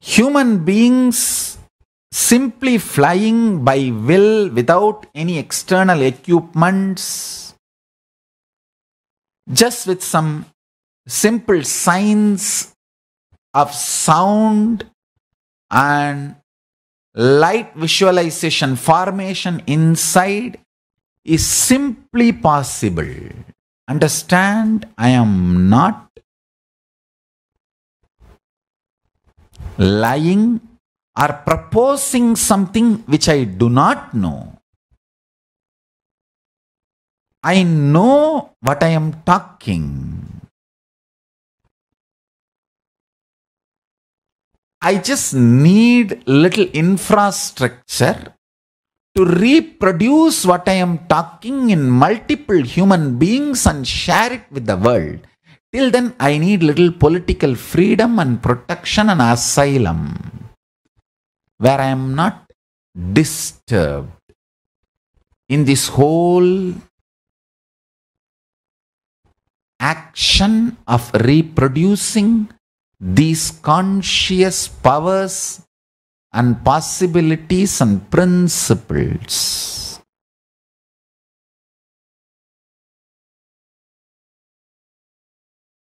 human beings simply flying by will without any external equipments, just with some simple signs of sound and light visualization formation inside is simply possible. Understand, I am not lying or proposing something which I do not know. I know what I am talking. I just need little infrastructure to reproduce what I am talking in multiple human beings and share it with the world. Till then, I need little political freedom and protection and asylum where I am not disturbed in this whole action of reproducing these conscious powers and possibilities and principles.